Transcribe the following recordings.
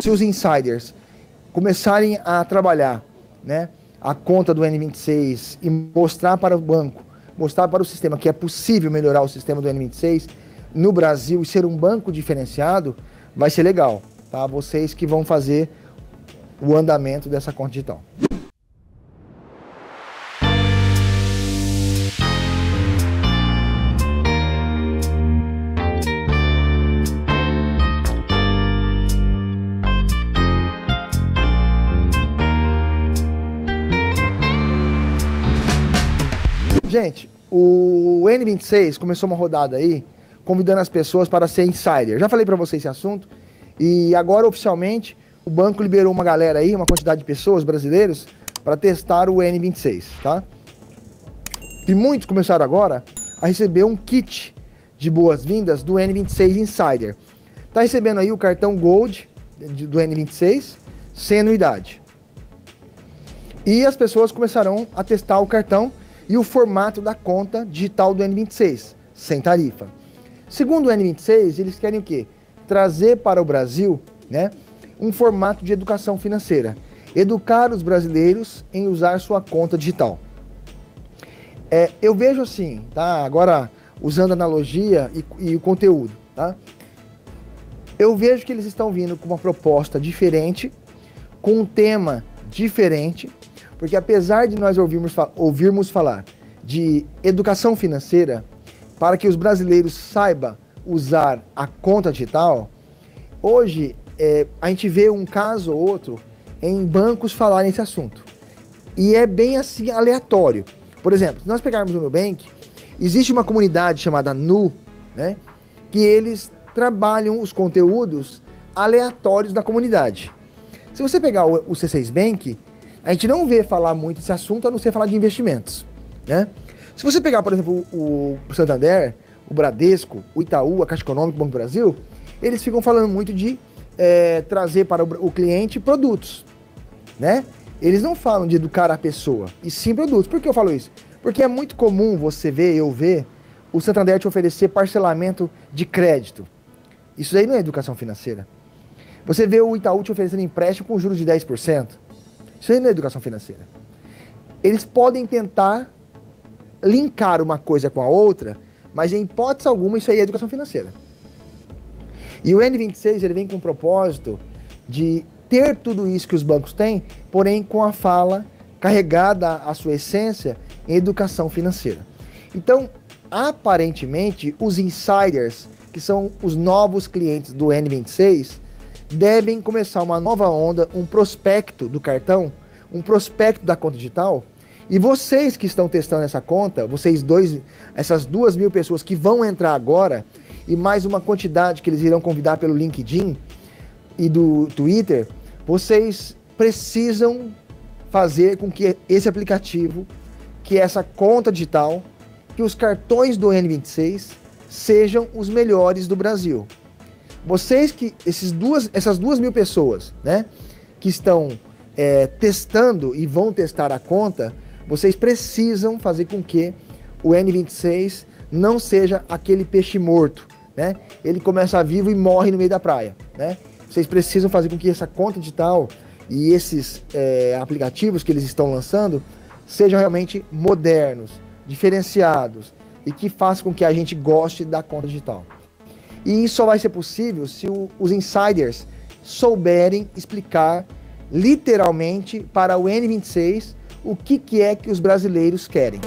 se os insiders começarem a trabalhar, né, a conta do N26 e mostrar para o banco, mostrar para o sistema que é possível melhorar o sistema do N26 no Brasil e ser um banco diferenciado, vai ser legal, tá? Vocês que vão fazer o andamento dessa conta digital. Gente, o N26 começou uma rodada aí, convidando as pessoas para ser insider. Já falei para vocês esse assunto. E agora, oficialmente, o banco liberou uma galera aí, uma quantidade de pessoas, brasileiros, para testar o N26, tá? E muitos começaram agora a receber um kit de boas-vindas do N26 Insider. Tá recebendo aí o cartão Gold do N26, sem anuidade. E as pessoas começarão a testar o cartão e o formato da conta digital do N26, sem tarifa. Segundo o N26, eles querem o quê? Trazer para o Brasil né, um formato de educação financeira. Educar os brasileiros em usar sua conta digital. É, eu vejo assim, tá? Agora usando analogia e, e o conteúdo, tá? Eu vejo que eles estão vindo com uma proposta diferente, com um tema diferente, porque apesar de nós ouvirmos, ouvirmos falar de educação financeira, para que os brasileiros saibam usar a conta digital, hoje é, a gente vê um caso ou outro em bancos falarem esse assunto. E é bem assim aleatório. Por exemplo, se nós pegarmos o Nubank, existe uma comunidade chamada Nu, né, que eles trabalham os conteúdos aleatórios da comunidade. Se você pegar o, o C6 Bank, a gente não vê falar muito desse assunto a não ser falar de investimentos, né? Se você pegar, por exemplo, o, Santander, o Bradesco, o Itaú, a Caixa Econômica, o Banco do Brasil, eles ficam falando muito de é, trazer para o, o cliente produtos, né? Eles não falam de educar a pessoa, e sim produtos. Por que eu falo isso? Porque é muito comum você ver, eu ver, o Santander te oferecer parcelamento de crédito. Isso aí não é educação financeira. Você vê o Itaú te oferecendo empréstimo com juros de 10%. Isso aí não é educação financeira. Eles podem tentar linkar uma coisa com a outra, mas em hipótese alguma isso aí é educação financeira. E o N26 ele vem com o propósito de ter tudo isso que os bancos têm, porém com a fala carregada a sua essência em educação financeira. Então, aparentemente, os insiders, que são os novos clientes do N26, devem começar uma nova onda, um prospecto do cartão, um prospecto da conta digital. E vocês que estão testando essa conta, vocês dois, essas duas mil pessoas que vão entrar agora, e mais uma quantidade que eles irão convidar pelo LinkedIn e do Twitter, vocês precisam fazer com que esse aplicativo, que essa conta digital, que os cartões do N26 sejam os melhores do Brasil. Vocês que, esses duas, essas duas mil pessoas, né, que estão é, testando e vão testar a conta, vocês precisam fazer com que o N26 não seja aquele peixe morto, né? Ele começa vivo e morre no meio da praia, né? Vocês precisam fazer com que essa conta digital e esses é, aplicativos que eles estão lançando sejam realmente modernos, diferenciados e que façam com que a gente goste da conta digital. E isso só vai ser possível se o, os insiders souberem explicar literalmente para o N26 o que, que é que os brasileiros querem.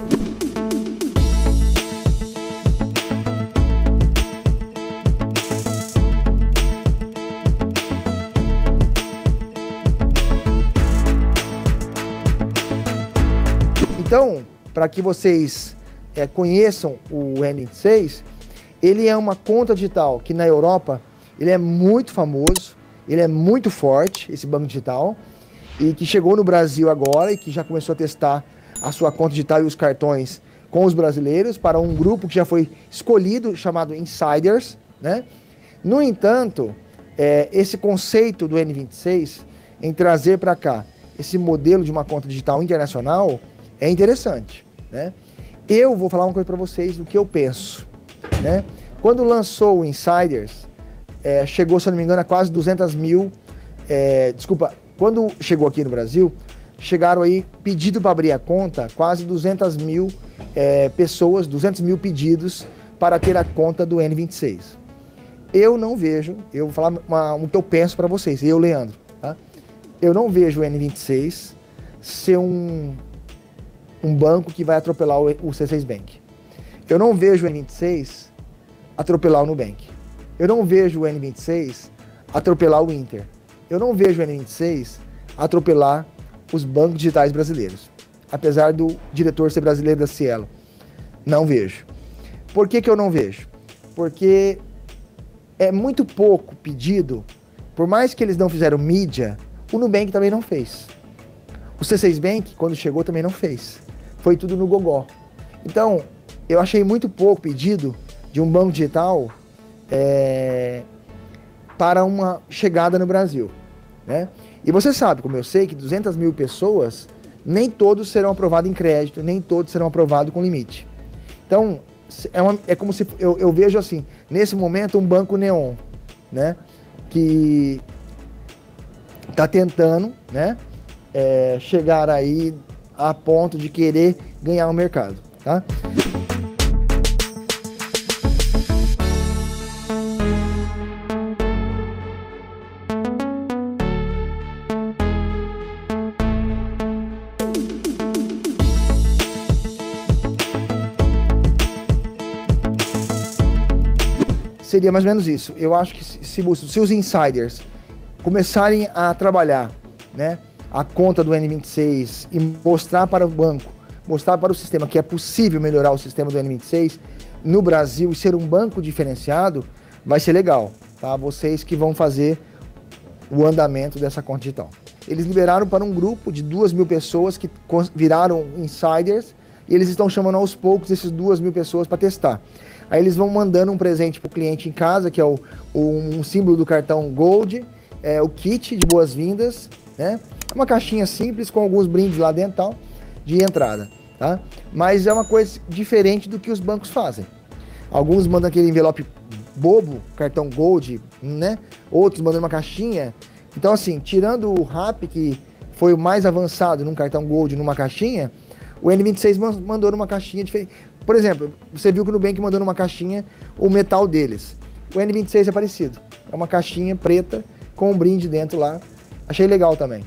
Então, para que vocês é, conheçam o N26, ele é uma conta digital que na Europa ele é muito famoso, ele é muito forte, esse banco digital, e que chegou no Brasil agora e que já começou a testar a sua conta digital e os cartões com os brasileiros para um grupo que já foi escolhido chamado Insiders, né? No entanto, é, esse conceito do N26 em trazer para cá esse modelo de uma conta digital internacional é interessante, né? Eu vou falar uma coisa para vocês do que eu penso. Né? Quando lançou o Insiders, é, chegou, se eu não me engano, a quase 200 mil é, desculpa, quando chegou aqui no Brasil, chegaram aí pedido para abrir a conta, quase 200 mil é, pessoas, 200 mil pedidos para ter a conta do N26. Eu não vejo, eu vou falar uma, um que eu penso para vocês, eu, Leandro, tá? eu não vejo o N26 ser um, um banco que vai atropelar o, o C6 Bank. Eu não vejo o N26 atropelar o Nubank. Eu não vejo o N26 atropelar o Inter. Eu não vejo o N26 atropelar os bancos digitais brasileiros. Apesar do diretor ser brasileiro da Cielo. Não vejo. Por que, que eu não vejo? Porque é muito pouco pedido, por mais que eles não fizeram mídia, o Nubank também não fez. O C6 Bank, quando chegou, também não fez. Foi tudo no gogó. Então, eu achei muito pouco pedido de um banco digital é, para uma chegada no Brasil. Né? E você sabe, como eu sei, que 200 mil pessoas, nem todos serão aprovados em crédito, nem todos serão aprovados com limite. Então, é, uma, é como se eu, eu, vejo assim, nesse momento, um banco neon, né? Que está tentando, né? É, chegar aí a ponto de querer ganhar o mercado, tá? Seria mais ou menos isso. Eu acho que se, se os insiders começarem a trabalhar né, a conta do N26 e mostrar para o banco, mostrar para o sistema que é possível melhorar o sistema do N26 no Brasil e ser um banco diferenciado, vai ser legal. Tá? Vocês que vão fazer o andamento dessa conta digital. Eles liberaram para um grupo de duas mil pessoas que viraram insiders e eles estão chamando aos poucos essas duas mil pessoas para testar. Aí eles vão mandando um presente para o cliente em casa, que é o, um símbolo do cartão Gold, é, o kit de boas-vindas, né? Uma caixinha simples com alguns brindes lá dentro tal, de entrada, tá? Mas é uma coisa diferente do que os bancos fazem. Alguns mandam aquele envelope bobo, cartão Gold, né? Outros mandam uma caixinha. Então, assim, tirando o RAP, que foi o mais avançado num cartão Gold, numa caixinha, o N26 mandou numa caixinha diferente. Por exemplo, você viu que o Nubank mandou numa caixinha o metal deles. O N26 é parecido. É uma caixinha preta com um brinde dentro lá. Achei legal também.